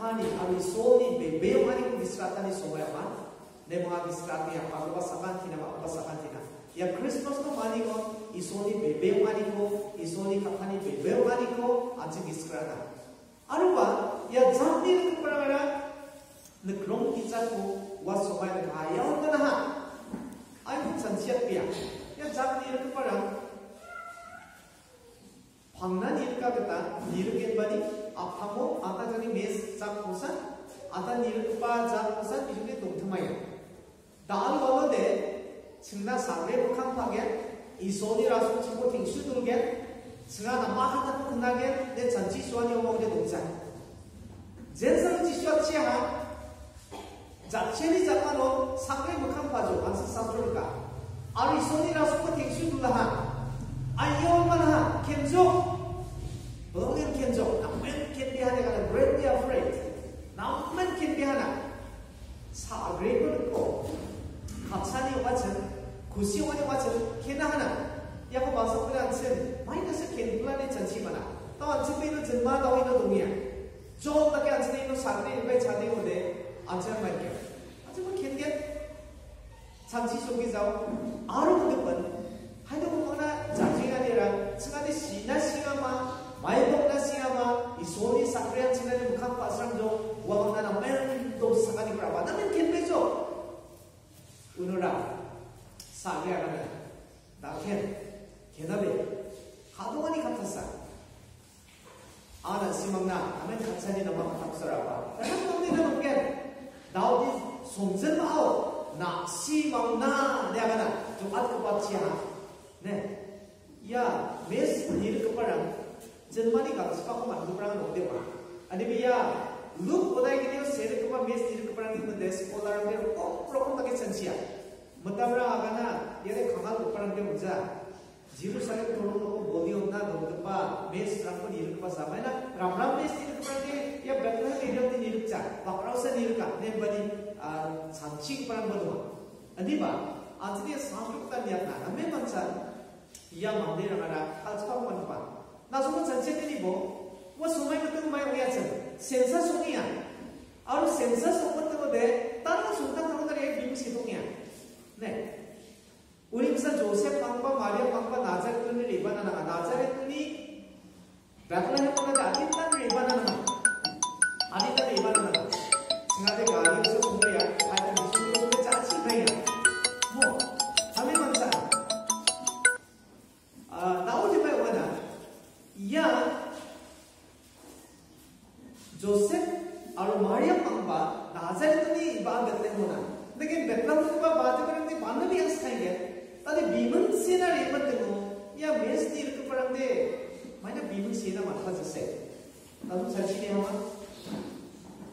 하나님 아니 소원이 매우하니 비스라타니 소야만 내 모아 비스라티야 바로바 사간티나 바로바 사간티나 야 크리스마스도 많이고 이 소원이 매우하니고 이 소원이 갑하니 매우하니고 아직 비스라타 아르바 야 잠디는 그러면은 네 그런 기자고 와 소바야 가야 온다나 아이고 산치야 야 잠디는 그러면 방난 일까겠다 니르게 바니 아파모 아타자니 메스 잡고산 아타 니르빠 잡고산 이렇게 동트마야 다음 거는데 증나 사그레 북한파게 이소니라서 친구 팅수 두르게 증나 남마 하타고 끝나게 내 전치 수완이 오먹게 동자 젠상 지수와 치하 자체리 작가로 사그레 북한파죠 완스 사그레가 아리 이소니라서 팅수 둘라한 아이오만 켄조 chanchi sogi jao. Aro ko de 하여도 뭐나 자기가 아니라 승하대 시나 시가마 마이동 나시가마 이 소니 사크리아 지나니 무칸 파스랑도 와방나나 맨도 사가니 그라바 나면 겐베죠 우노라 사기야가면 나켄 게나베 가동하니 같았어 아나 시망나 나면 같사니 너마 박서라바 나는 동네가 넘게 나오디 송전마오 なしわなであがなとあとばちやねやめすにるかばらジェンマリがすぱこまんとばらのでばあにびやルクおだいけでせるかばめすにるかばらにのでスポダルでおプロコンだけちゃんしやまたぶらあがなやでかがとばらんでもじゃジルサレトロのボディオナのとばめすらこにるかばさまなラムラムめすにるかばらでやべくらにるかにるかばからさにるかねばに ko prokon take chansia. Matabra agana yere kangal keparang de muja. Jiru sare tolong no bodi onna no kepa mes rang nir kepa samai na ram ram mes nir keparang de ya betla ke dom nir cha. Bakrau sa nir ka ne bani chanching parang bodo. Ani ba Anjali sanskrit niat na, ame mancan ia mamde rangara alspa manpa na suma chanche teni bo wa sumai matu mai oya chen sensa sunia aru sensa sumatu de tan sunta tan dari bim situngya ne 우리 bisa 조셉 방과 마리아 방과 나자렛을 리바나나 나자렛이 베틀레헴 जोसेफ और मरियम अंबा नाजारेतनि बागतले होना लेकिन बेथलेहम बा बाजकरनि बानबि आस्थायगे तादे बिमन सेना रेमतनो या मेस तीर्क परंदे माने बिमन सेना माथा जसे तब सचिने हमा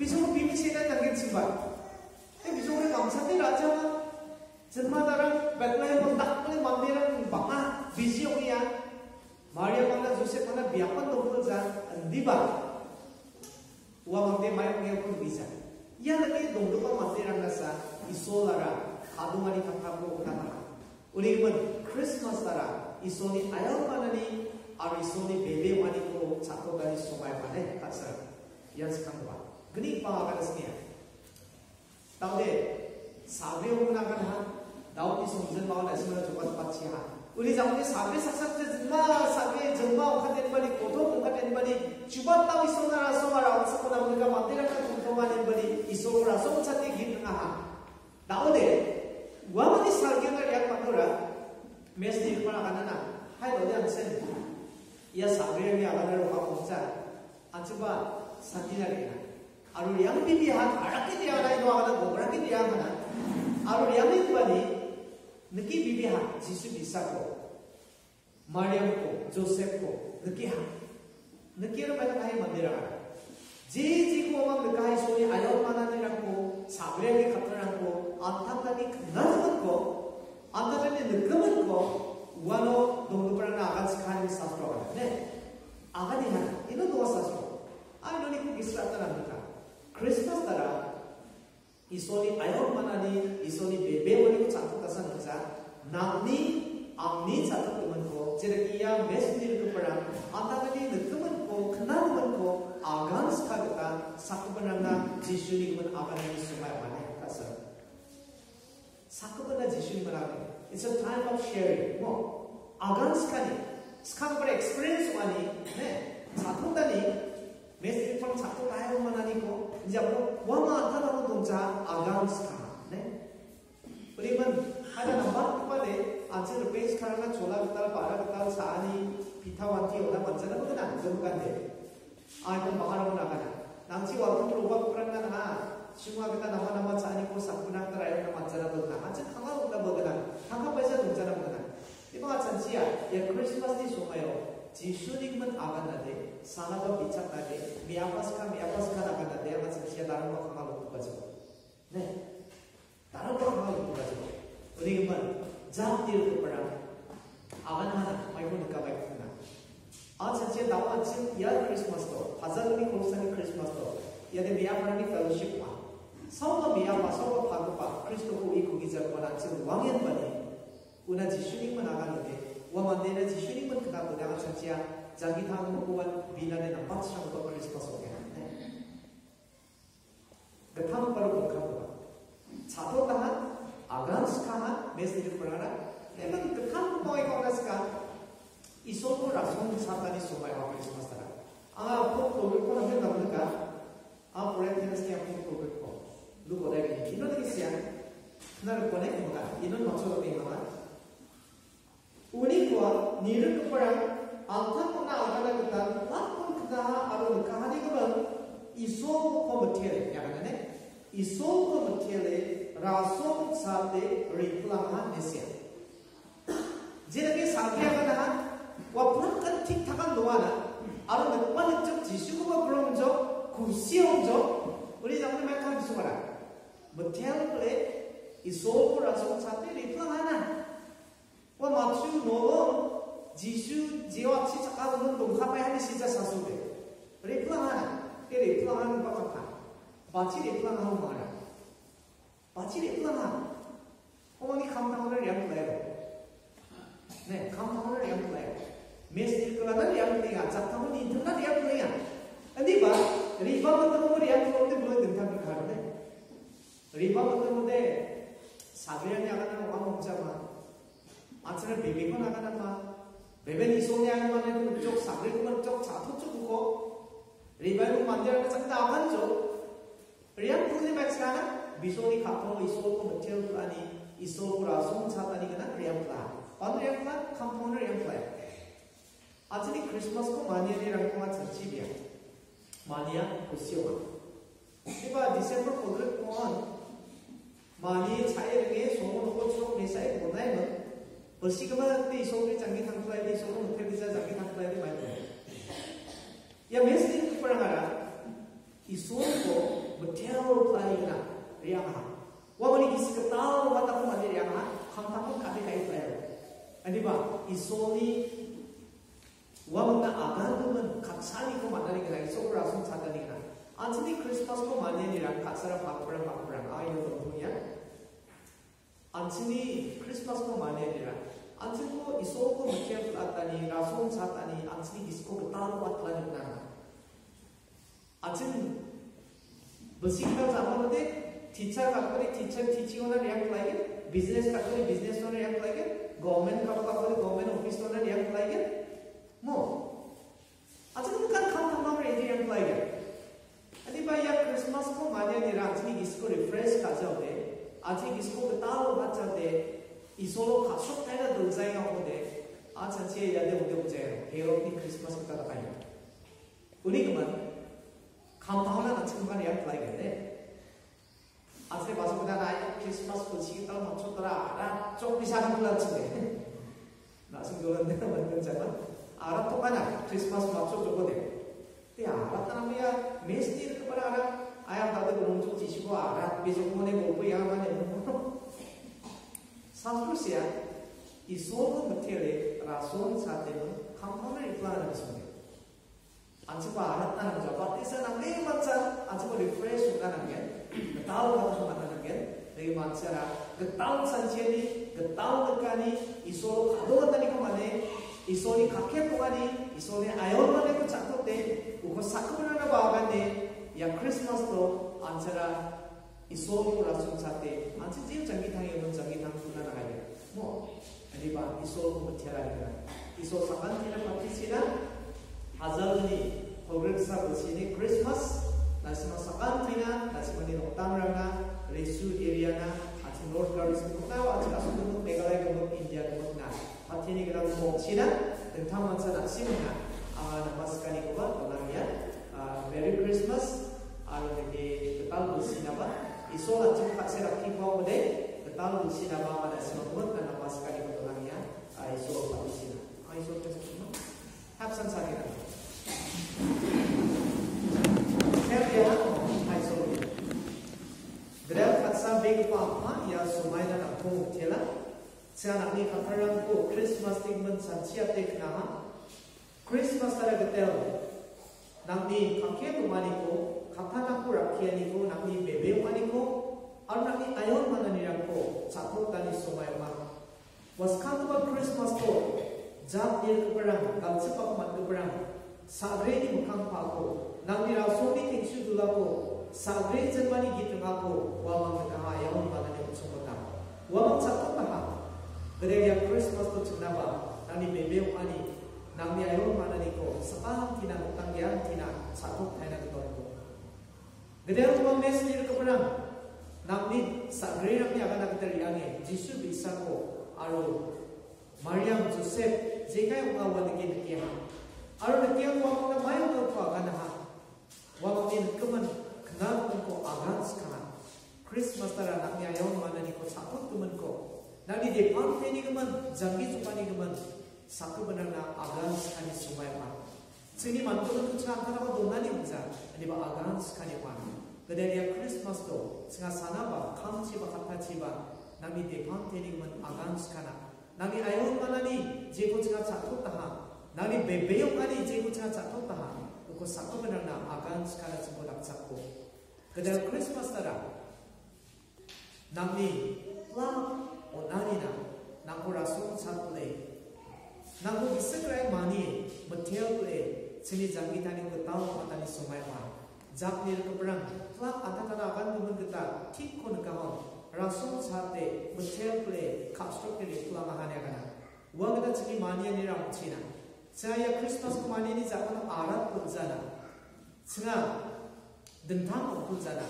बिसो बिमन सेना तंगे सिबा ए बिसो के कामसाते राजा जन्मा तारा बेथलेहम दखले मंदिर बांगा बिज़ी होया मरियम अंबा जोसेफ माने व्यापन दोखल जा 우아방대 마이크에 본 미사. 이하게 동도가 마세랑가사 이솔라라 가동아리 탁하고 오타나. 우리 이번 크리스마스라 이손이 아야마나니 아로 이손이 베베마니고 작곡가니 소마이마네 같사. 연습한 거야. 그니 빠가르스니야. 다음에 사비오고 나가나 다음이 송전 마을 에스마라 조각 받지 하. 오카된 바리 고통 오카된 바리 주bat tahu isongara somara sakuna mereka mati raka tuntungan bari isongara som chati gin ngaha daude wamani sargyanga yak makura mes di pana kanana hai dode ansen ya sabe ni agana ro pakongsa anchuba santina rena aru yang bibi han araki dia ana itu agana gograki dia ana aru yang itu bani 느끼 비비하 지수 비싸고 마리암 코 조셉 코 느끼하 느끼는 바가 가히 만들어가 지지고 막 느까이 소리 아요 만하니라고 사브레기 카트라고 안타까니 그나는 거 안타까니 느낌은 거 우아노 동급을 아가지 가는 사스로가 네 ईश्वरनि आयन मानानै ईश्वरनि बे को साथुका सानजा नामनि आंनि साथुकमोनखौ जेरकिया मेसनि रुपरा आतागनि नोखमोनखौ खनामोनखौ आगान सिखागता साखुबनांगा जिशुनि गुबुन आगाननि सुमाय माने कासा साखुबना जिशुनि के it's a time of sharing मो आगान सिखानि सिखागबा एक्सपीरियंस वानि ने साथुकानि मेसनि 다 지슈님은 아가니 It's a time of sharing 뭐 아간 스카니 스카브레 experience 와니 네 자통다니 메시지 펑 자통 다해오만 아니고 이제 앞으로 와마 안타나고 동자 아간 스카 네 우리만 하나 남바 그만에 아침에 베이스 카라가 졸라겠다 바라겠다 사니 비타완티 오다 만자나 그건 안 되는 건데 아 이건 막하라고 나가나 낭치 와서 오바 그러나 나 심하겠다 나마 나마 자니고 사쿠나 따라요 나 만자나 그거나 아직 강화 온다 먹으나 강화 빠져 동자나 그거나 이거 마찬가지야 예 크리스마스니 좋아요 지슈링은 아가나데 사나도 이창나데 미아파스카 미아파스카 나가나데 아마 지키야 다른 거 가만 놓고 가죠 네 다른 거 가만 놓고 가죠 우리만 자티르도 바라 아가나 마이보니까 마이보나 아 진짜 나와 지금 이야 크리스마스도 바자르니 콜사니 크리스마스도 얘네 미아파라니 펠로십 와 성도 미아파 성도 바구파 크리스토고 이 고기자 권한 지금 왕연 번에 우나 지슈링만 아가는데 wamandena ji shuni pun kita boleh ngaca cia jadi tahu kemudian bila nih empat siapa tuh kalau kita sok ya betapa satu kata agar sekarang mesin itu berada emang betapa mau ikut agar sekarang isolasi rasul di sana di orang di sana aku tuh lupa nanti nggak mereka ah boleh tidak sih lupa lagi ini nanti sih ya ini nanti masuk ke ka. Ang pura tinas kaya ako tubig ko. Luko dahil ini. Ino lagi siya. Naru ko na yung mga. Ino macho ko yung mga. Uni ko, niru ko parang ang tanong na ang kalagutan, lakon ka aro kahani ka ba? Isoko ko matili. Yan ka na Isoko ko matili rasong sate riplangan nesya. Jadi sampai apa dah? 와프랑간 틱탁한 노아나 아로 맥반의 적 지슈고가 불러온 적 구시온 적 우리 장르 맥한 비수가라 뭐태양플레 이소고라서 차때 리플랑 하나 와 맞추 노고 지슈 지와 치착하는 동카파에 하는 시자 사수대 리플랑 하나 그 리플랑 하는 것 같아 마치 리플랑 하는 말이야 마치 리플랑 하나 어머니 감당을 양플레요 네 감당을 양플레요 Mesir kelana yang punya, cat kamu di internet yang punya. Nanti ba, riba betul betul yang punya boleh tentang berkara deh. Riba betul betul 사그량이 아가나 왕 먹자마 아침에 베베건 아가나마 베베니 소니 아가마는 쪽 사그리고만 쪽 자토 쪽 그거 리바이로 만들어 짝다 아간죠 리안 푸니 백스가나 비소니 카포 이소고 메테오 아니 이소고라 송차다니 그나 리안 플라 어느 리안 플라 컴포너 리안 플라 아직이 크리스마스고 마니아리랑 통한 전집이야. 마니아 고시오가. 이봐 디셈버 코드 동안 마니 차이르게 소문하고 추억 미사에 보내면 और सिग्मा ते इसोंगे चंगे थंगलाय ते इसोंगे मुथे दिसा चंगे थंगलाय ते बाय या मेस दिन की पढ़ा रहा इसों को बटेरो प्लाय ना रियामा वो वाली किसी का ताव वाता को मजे रियामा हम ताको काटे काई प्लाय अनिबा इसोंगी वो बंदा आधार को मन कक्षाली को मानने के लिए इसों को रासुन चाहता नहीं ना आज भी क्रिसमस को मानने नहीं रहा कक्षरा भाग पड़ा भाग पड़ा आई नो तो भूमिया Anthony Christmas ko mane dira answer इसोर को मुख्य फुलातानी रासों सातानी आंसर इसको बतानो बात कला जुगना आंसर बसीकता जामों ने टीचर काकरे टीचर टीचिंग वाला रिएक्ट लाइगे बिज़नेस काकरे बिज़नेस गवर्नमेंट का काकरे गवर्नमेंट ऑफ़िस वाला रिएक्ट लाइगे मो आंसर उनका काम करना जी ये रिएक्ट लाइगे अतिबा या क्रिसमस को माने ने इसको रिफ्रेश कर जाओगे आंसर इसको बताओ बात चाहते 이 서로 가속 ca shop tai da dozai ga ho de a chan che ya 우리 그만. 간파하나 같은 거가 내가 들어야겠네. 아세 마서보다 나 크리스마스 보시기 따라 맞췄더라. 나좀 비싸게 불렀지네 나중에 결혼내가 만든 자가? 알아 똑같냐? 크리스마스 맞춰줬거든 근데 알았다는 거야. 메스티를 그만 알아? 아야 다들 공주 지시고 알아. 미적분에 공부해야만 해 상루시아 이 소원 material 라손 사태는 감함을 입하는 것입니다. 아직도 알았다는 거죠. 바티스나 아, 매일 맞자 아직도 리프레시 한다는 게 그 다음 같은 만나는 게 되게 많잖아. 그 다음 산지에니 그 다음 끝까지 이 소로 가도한다니까 만에 이 소리 각해 보가니 이 소리 아연만에 그 작도 때 그거 사크브라나 바가니 야 크리스마스도 안잖아. 세라 이소고 라sun sate anse jiu jangi thang yon jangi thang tuna na gai mo ani ba iso ko thera gai iso sakan thera pati sira hazal ni progresa bosini christmas nasima sakan thina nasima ni noktam ranga resu area na ati north garis ko na wa ati asu ko meghalaya ko india ko na pati ni gra mo sira tentang mansa nasimna ama Namaskani ko ba ya merry christmas aro de ketal bosina ba isola cim tak serak kipau bade betal di sini. Nama pada semua karena pas kali betulangnya isola pada sini isola ke semua hapsan sakit Kerja isola Geral katsa big papa ya sumaina na ko tela siya nak ni kaparang ko Christmas tingman san siya tek na Christmas tara getel nang ni kakye tumani ko kapana ko rakyani ko nami bebe mani ko ar nami ayon manani ko sapro tani somay ma was kantuba christmas ko jab nil kuparang kalsi pa man kuparang sagre ni mukhang pa ko nami ra so ni tingshu dula ko sagre janmani git nga ko wa mang ka ayon manani ko chumata wa mang sapro ta ha gre ya christmas to chunaba nami bebe mani nami ayon manani ko sapang tina utang yan tina sapro thai na ko Gede rumah mes ni ke perang. Nak ni nak ni akan nak. Jisu bisa ko Maryam Joseph jika yang lagi nak dia. Aro nak dia ko ako na mayo ko akan ha. Wa ni keman kenal ko agan sekarang. Christmas tara nak ni mana ni ko sakut keman ko. Nak ni depan ni keman jangi supani keman. Saku benar na agan. Ini pa. 그 스님한테는 좋지 않다라고 논란입니다. 아니면 아간스카니관. 그대리아 크리스마스도 스가사나바 캄치바 카타치바 남이 대판테리그만 아간스카나 남이 아이온만하니 제고치가 자토타하 남이 베베용하니 제고치가 자토타하 그거 사토면나 아간스카나 친구답 잡고 그대리아 크리스마스라 남이 라 오나니나 남고라송 잡고래 남고 이스라엘 많이 마테오래 sini jangi tani ko tahu matani somai ma jap ni ko berang tlak ata tana akan numun kita tik kon kahon rasul sate metel ple kapstrok ni tula mahane kana wa kita chini mania ni ram china saya christmas ko mania ni japan arat pun jana singa dentang pun jana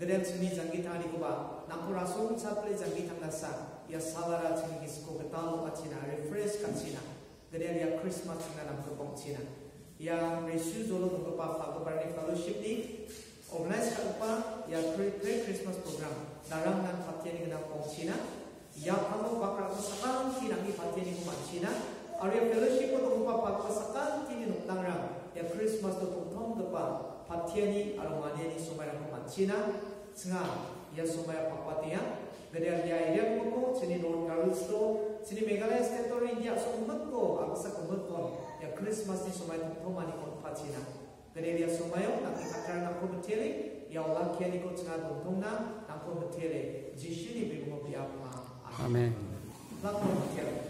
gedem chini jangi tani ko ba napo rasul sate jangi tang nasa ya salara chini kisko ketalo kachina refresh kachina gedem ya christmas na nam ko china ya resu zolo ko pa fa ko parni fellowship ni organize ka upa ya pre pre Christmas program. Darang nan patya ni na pong China ya kamo bakra ko sakang ki nang patya ni ko China ari fellowship ko upa pa ko sakang ki ni nutang ram ya Christmas to tong to pa patya ni aro mane ni sumay ko China singa ya sumay pa patya gede ya area ko ko chini non girls to Shri Meghalaya state और India सो उमत को आवश्यक उमत को या क्रिसमस नि समय तो तो मानी को पाचिना गनेरिया समय ना खतरा ना को बतेले या अल्लाह के नि को चना दो तुम ना ना को बतेले जीशु नि बेगम पिया आमेन ना को बतेले